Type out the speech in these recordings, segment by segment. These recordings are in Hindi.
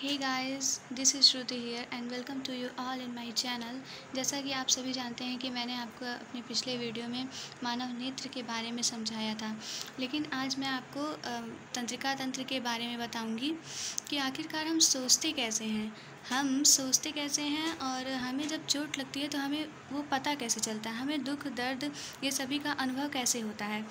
Hey guys this is Shruti here and welcome to you all in my channel जैसा कि आप सभी जानते हैं कि मैंने आपको अपने पिछले वीडियो में मानव नेत्र के बारे में समझाया था। लेकिन आज मैं आपको तंत्रिका तंत्र के बारे में बताऊँगी कि आखिरकार हम सोचते कैसे हैं। हम सोचते कैसे हैं और हमें जब चोट लगती है तो हमें वो पता कैसे चलता है? हमें दुख, दर्द ये सभी का अनुभव कैसे होता है?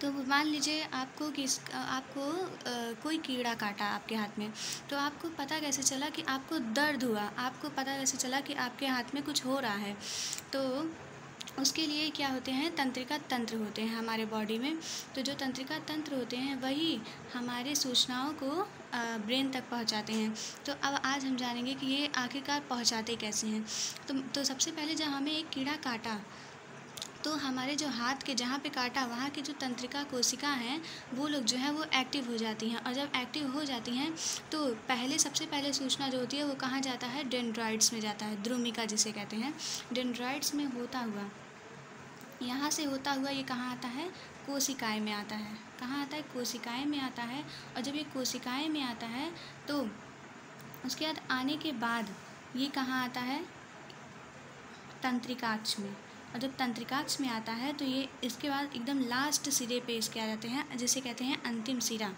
तो मान लीजिए आपको किस आपको आ, कोई कीड़ा काटा आपके हाथ में तो आपको पता कैसे चला कि आपको दर्द हुआ? आपको पता कैसे चला कि आपके हाथ में कुछ हो रहा है? तो उसके लिए क्या होते हैं? तंत्रिका तंत्र होते हैं हमारे बॉडी में। तो जो तंत्रिका तंत्र होते हैं वही हमारे सूचनाओं को ब्रेन तक पहुंचाते हैं। तो अब आज हम जानेंगे कि ये आखिरकार पहुंचाते कैसे हैं। तो तो सबसे पहले जब हमें एक कीड़ा काटा तो हमारे जो हाथ के जहाँ पे काटा, वहाँ की जो तंत्रिका, कोशिका हैं, वो लोग जो है वो एक्टिव हो जाती हैं। और जब एक्टिव हो जाती हैं तो पहले, सबसे पहले सूचना जो होती है, वो कहाँ जाता है? डेंड्राइड्स में जाता है द्रुमिका जिसे कहते हैं। डेंड्राइड्स में होता हुआ, यहाँ से होता हुआ ये कहाँ आता है? कोशिकाएँ में आता है। कहाँ आता है? कोशिकाएँ में आता है। और जब ये कोशिकाएँ में आता है तो उसके बाद आने के बाद ये कहाँ आता है? तंत्रिकाक्ष में। और जब तंत्रिकाक्ष में आता है तो ये इसके बाद एकदम लास्ट सिरे पे इसके आ जाते हैं, जिसे कहते हैं अंतिम सिरा।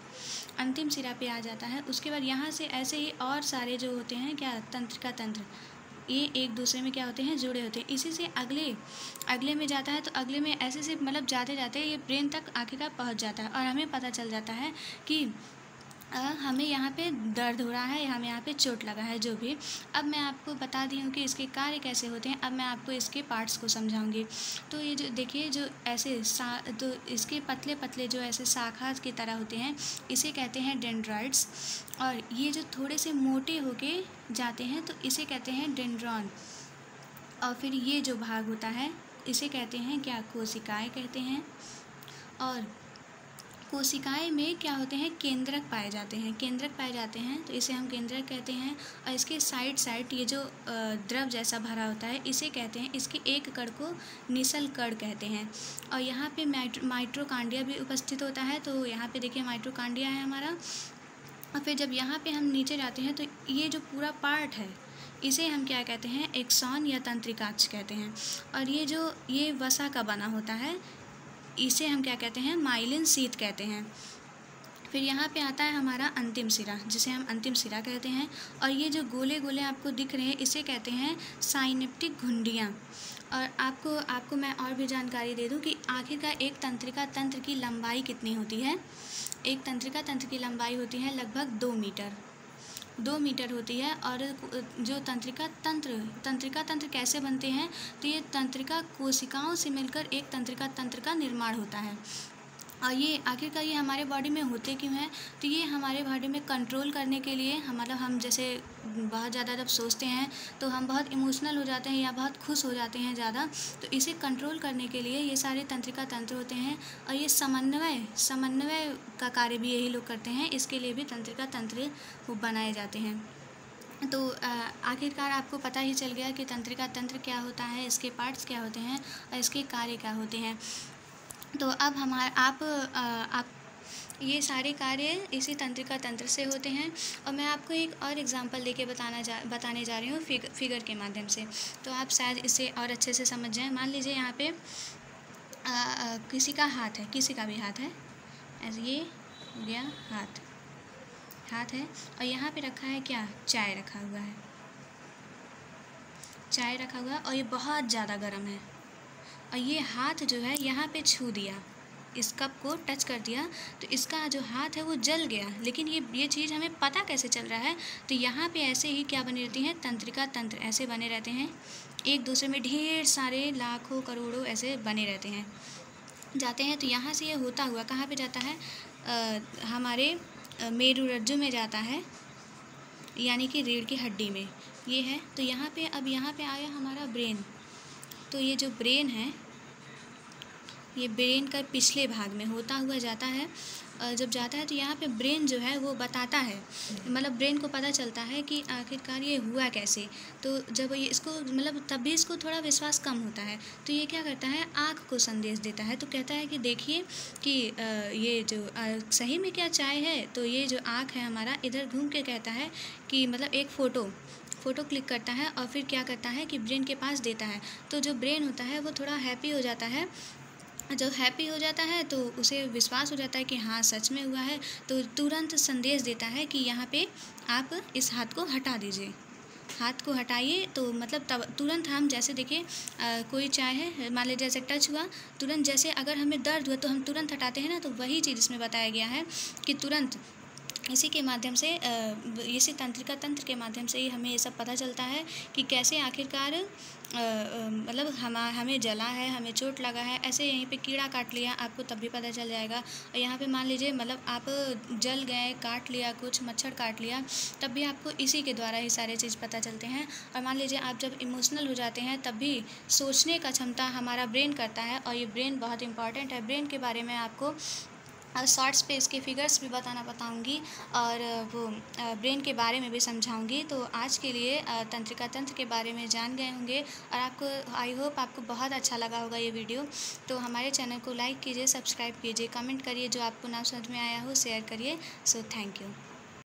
अंतिम सिरा पे आ जाता है। उसके बाद यहाँ से ऐसे ही और सारे जो होते हैं, क्या तंत्रिका तंत्र, ये एक दूसरे में क्या होते हैं, जुड़े होते हैं। इसी से अगले अगले में जाता है तो अगले में ऐसे से मतलब जाते जाते ये ब्रेन तक आखिरकार पहुँच जाता है। और हमें पता चल जाता है कि हमें यहाँ पे दर्द हो रहा है हमें यहाँ पे चोट लगा है, जो भी। अब मैं आपको बता दी हूँ कि इसके कार्य कैसे होते हैं। अब मैं आपको इसके पार्ट्स को समझाऊँगी। तो ये जो, देखिए, जो ऐसे सा तो इसके पतले पतले जो ऐसे शाखा की तरह होते हैं, इसे कहते हैं डेंड्राइड्स। और ये जो थोड़े से मोटे होके जाते हैं तो इसे कहते हैं डेंड्रॉन। और फिर ये जो भाग होता है, इसे कहते हैं क्या? कोशिकाएँ कहते हैं। और कोशिकाएँ में क्या होते हैं? केंद्रक पाए जाते हैं। केंद्रक पाए जाते हैं तो इसे हम केंद्रक कहते हैं और इसके साइड साइड ये जो द्रव जैसा भरा होता है, इसे कहते हैं, इसके एक कड़ को निसल कड़ कहते हैं। और यहाँ पे माइट्रोकांडिया भी उपस्थित होता है तो यहाँ पे देखिए माइट्रोकांडिया है हमारा। और फिर जब यहाँ पे हम नीचे जाते हैं तो ये जो पूरा पार्ट है, इसे हम क्या कहते हैं? एक्सॉन या तंत्रिकाक्ष कहते हैं। और ये जो, ये वसा का बना होता है इसे हम क्या कहते हैं? माइलिन सीत कहते हैं। फिर यहाँ पे आता है हमारा अंतिम सिरा, जिसे हम अंतिम सिरा कहते हैं। और ये जो गोले गोले आपको दिख रहे हैं, इसे कहते हैं साइनेप्टिक घुंडियाँ। और आपको आपको मैं और भी जानकारी दे दूँ कि आखिर का एक तंत्रिका तंत्र की लंबाई कितनी होती है? एक तंत्रिका तंत्र की लंबाई होती है लगभग दो मीटर। दो मीटर होती है और जो तंत्रिका तंत्र तंत्रिका तंत्र कैसे बनते हैं? तो ये तंत्रिका कोशिकाओं से मिलकर एक तंत्रिका तंत्र का निर्माण होता है। ये आखिरकार ये हमारे बॉडी में होते क्यों हैं? तो ये हमारे बॉडी में कंट्रोल करने के लिए हमारा हम जैसे बहुत ज़्यादा जब सोचते हैं तो हम बहुत इमोशनल हो जाते हैं या बहुत खुश हो जाते हैं ज़्यादा। तो इसे कंट्रोल करने के लिए ये सारे तंत्रिका तंत्र होते हैं और ये समन्वय समन्वय का कार्य भी यही लोग करते हैं। इसके लिए भी तंत्रिका तंत्र बनाए जाते हैं। तो आखिरकार आपको पता ही चल गया कि तंत्रिका तंत्र क्या होता है, इसके पार्ट्स क्या होते हैं और इसके कार्य क्या होते हैं। तो अब हमारे आप आप ये सारे कार्य इसी तंत्रिका तंत्र से होते हैं। और मैं आपको एक और एग्जांपल देके बताना जा बताने जा रही हूँ फिग, फिगर के माध्यम से। तो आप शायद इसे और अच्छे से समझ जाएँ। मान लीजिए यहाँ पे आ, आ, किसी का हाथ है किसी का भी हाथ है। ऐसे ये हो गया हाथ। हाथ है। और यहाँ पे रखा है क्या? चाय रखा हुआ है। चाय रखा हुआ है और ये बहुत ज़्यादा गर्म है। और ये हाथ जो है यहाँ पे छू दिया। इस कप को टच कर दिया। तो इसका जो हाथ है वो जल गया। लेकिन ये ये चीज़ हमें पता कैसे चल रहा है? तो यहाँ पे ऐसे ही क्या बनी रहती हैं? तंत्रिका तंत्र ऐसे बने रहते हैं। एक दूसरे में ढेर सारे लाखों करोड़ों ऐसे बने रहते हैं। जाते हैं तो यहाँ से ये होता हुआ कहाँ पे जाता है? आ, हमारे मेरु रज्जु में जाता है। यानी कि रीढ़ की हड्डी में। ये है। तो यहाँ पे अब यहाँ पे आया हमारा ब्रेन। तो ये जो ब्रेन है ये ब्रेन का पिछले भाग में होता हुआ जाता है। जब जाता है तो यहाँ पे ब्रेन जो है वो बताता है। मतलब ब्रेन को पता चलता है कि आखिरकार ये हुआ कैसे। तो जब ये इसको मतलब तब भी इसको थोड़ा विश्वास कम होता है। तो ये क्या करता है? आँख को संदेश देता है। तो कहता है कि देखिए कि ये जो सही में क्या चाय है? तो ये जो आँख है हमारा, इधर घूम के कहता है कि मतलब एक फ़ोटो फ़ोटो क्लिक करता है और फिर क्या करता है कि ब्रेन के पास देता है। तो जो ब्रेन होता है वो थोड़ा हैप्पी हो जाता है। जब हैप्पी हो जाता है तो उसे विश्वास हो जाता है कि हाँ सच में हुआ है। तो तुरंत संदेश देता है कि यहाँ पे आप इस हाथ को हटा दीजिए। हाथ को हटाइए तो मतलब तब, तुरंत हम जैसे देखिए कोई चाय है मान लीजिए जैसे टच हुआ, तुरंत जैसे अगर हमें दर्द हुआ तो हम तुरंत हटाते हैं ना तो वही चीज़ इसमें बताया गया है कि तुरंत इसी के माध्यम से इसी तंत्रिका तंत्र के माध्यम से ही हमें ये सब पता चलता है कि कैसे आखिरकार मतलब हम, हमें जला है, हमें चोट लगा है, ऐसे यहीं पे कीड़ा काट लिया, आपको तब भी पता चल जाएगा। और यहाँ पे मान लीजिए मतलब आप जल गए, काट लिया, कुछ मच्छर काट लिया, तब भी आपको इसी के द्वारा ही सारे चीज़ पता चलते हैं। और मान लीजिए, आप जब इमोशनल हो जाते हैं, तब भी सोचने का क्षमता हमारा ब्रेन करता है। और ये ब्रेन बहुत इंपॉर्टेंट है। ब्रेन के बारे में आपको शॉर्ट्स पे इसके फिगर्स भी बताना बताऊँगी और वो ब्रेन के बारे में भी समझाऊँगी। तो आज के लिए तंत्रिका तंत्र के बारे में जान गए होंगे और आपको, आई होप आपको बहुत अच्छा लगा होगा ये वीडियो। तो हमारे चैनल को लाइक कीजिए, सब्सक्राइब कीजिए, कमेंट करिए जो आपको ना समझ में आया हो, शेयर करिए। So thank you.